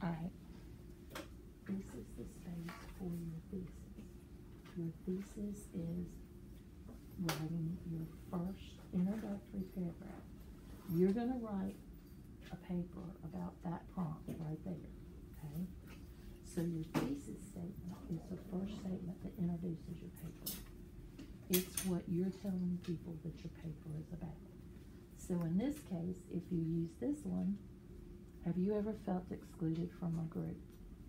All right. This is the space for your thesis. Your thesis is writing your first introductory paragraph. You're going to write a paper about that prompt right there. Okay? So your thesis statement is the first statement that introduces your paper. It's what you're telling people that your paper is about. So in this case, if you use this one, have you ever felt excluded from a group?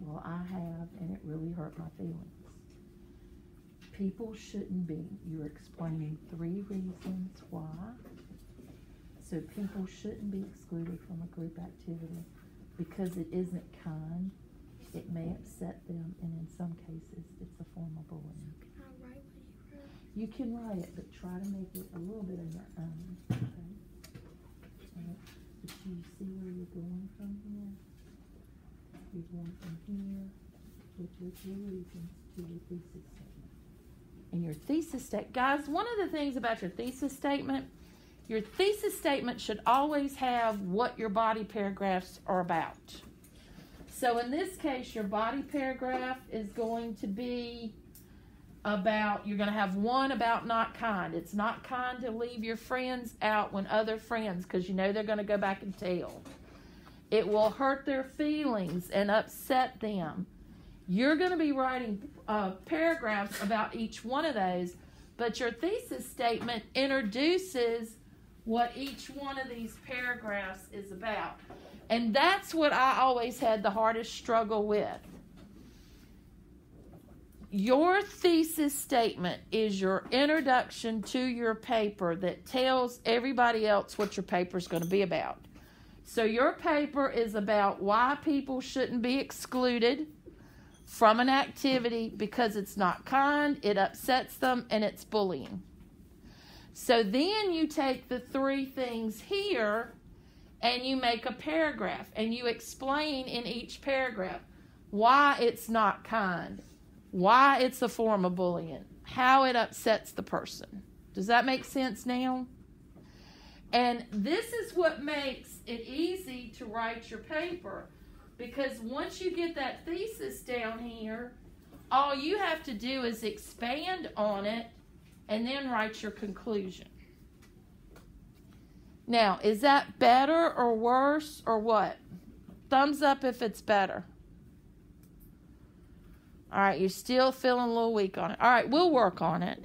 Well, I have, and it really hurt my feelings. People shouldn't be. You're explaining three reasons why. So people shouldn't be excluded from a group activity because it isn't kind. It may upset them, and in some cases, it's a form of bullying. Can I write what you wrote? You can write it, but try to make it a little bit of your own. Okay? Alright, But you see where you're going from here? You're from here to your thesis statement. And your thesis stat, guys, one of the things about your thesis statement, your thesis statement should always have what your body paragraphs are about. So in this case, your body paragraph is going to be about you're going to have one about not kind. It's not kind to leave your friends out when other friends because you know they're going to go back and tell. It will hurt their feelings and upset them. You're going to be writing uh, paragraphs about each one of those, but your thesis statement introduces what each one of these paragraphs is about. And that's what I always had the hardest struggle with. Your thesis statement is your introduction to your paper that tells everybody else what your paper is going to be about. So, your paper is about why people shouldn't be excluded from an activity because it's not kind, it upsets them, and it's bullying. So, then you take the three things here and you make a paragraph and you explain in each paragraph why it's not kind, why it's a form of bullying, how it upsets the person. Does that make sense now? And this is what makes it easy to write your paper because once you get that thesis down here, all you have to do is expand on it and then write your conclusion. Now, is that better or worse or what? Thumbs up if it's better. All right, you're still feeling a little weak on it. All right, we'll work on it.